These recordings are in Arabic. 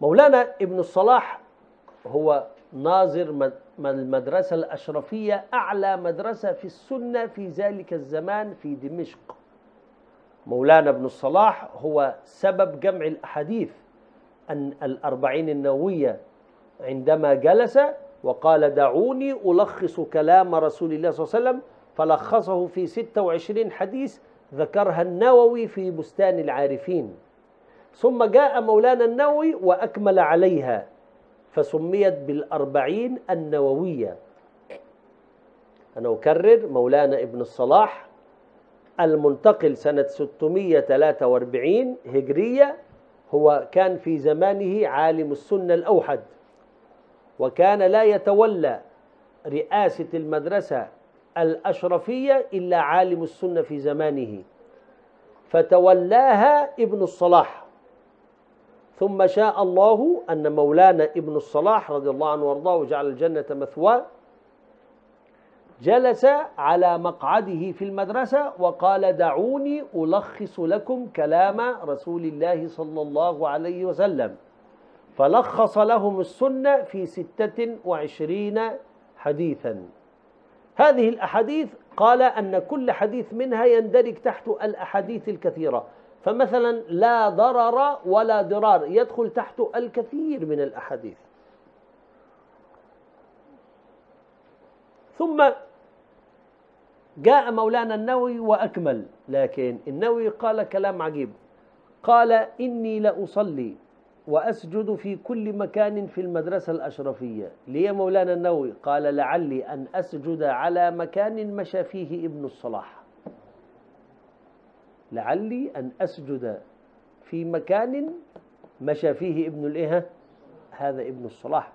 مولانا ابن الصلاح هو ناظر المدرسة الأشرفية أعلى مدرسة في السنة في ذلك الزمان في دمشق. مولانا ابن الصلاح هو سبب جمع الأحاديث أن الأربعين النووية عندما جلس وقال دعوني ألخص كلام رسول الله صلى الله عليه وسلم فلخصه في 26 حديث ذكرها النووي في بستان العارفين. ثم جاء مولانا النووي وأكمل عليها فسميت بالأربعين النووية. أنا أكرر مولانا ابن الصلاح المنتقل سنة 643 هجرية هو كان في زمانه عالم السنة الأوحد وكان لا يتولى رئاسة المدرسة الأشرفية إلا عالم السنة في زمانه فتولاها ابن الصلاح. ثم شاء الله أن مولانا ابن الصلاح رضي الله عنه وارضاه وجعل الجنة مثواه. جلس على مقعده في المدرسة وقال دعوني ألخص لكم كلام رسول الله صلى الله عليه وسلم فلخص لهم السنة في ستة وعشرين حديثا. هذه الأحاديث قال أن كل حديث منها يندرج تحت الأحاديث الكثيرة. فمثلا لا ضرر ولا ضرار يدخل تحت الكثير من الأحاديث. ثم جاء مولانا النووي وأكمل لكن النووي قال كلام عجيب. قال إني لأصلي وأسجد في كل مكان في المدرسة الأشرفية. ليه مولانا النووي؟ قال لعلي أن أسجد على مكان مشى فيه ابن الصلاح. لعلي أن أسجد في مكان مشى فيه ابن الإيه؟ هذا ابن الصلاح.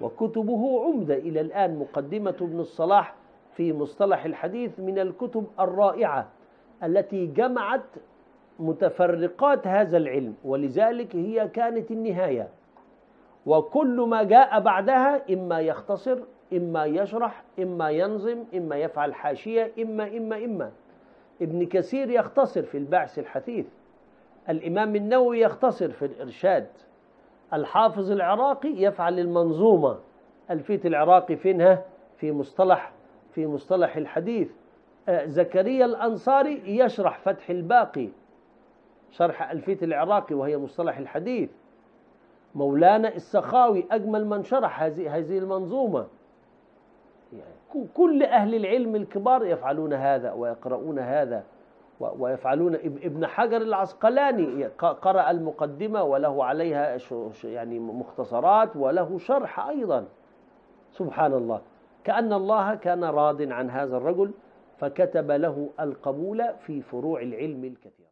وكتبه عمدة إلى الآن مقدمة ابن الصلاح في مصطلح الحديث من الكتب الرائعة التي جمعت متفرقات هذا العلم ولذلك هي كانت النهاية. وكل ما جاء بعدها إما يختصر إما يشرح إما ينظم إما يفعل حاشية إما إما إما. ابن كثير يختصر في البعث الحثيث. الإمام النووي يختصر في الإرشاد. الحافظ العراقي يفعل المنظومة. الفيت العراقي فينها في مصطلح في مصطلح الحديث. آه، زكريا الأنصاري يشرح فتح الباقي. شرح ألفية العراقي وهي مصطلح الحديث. مولانا السخاوي أجمل من شرح هذه هذه المنظومة. كل أهل العلم الكبار يفعلون هذا ويقرؤون هذا ويفعلون ابن حجر العسقلاني قرأ المقدمة وله عليها يعني مختصرات وله شرح أيضا. سبحان الله. كأن الله كان راض عن هذا الرجل فكتب له القبول في فروع العلم الكثير.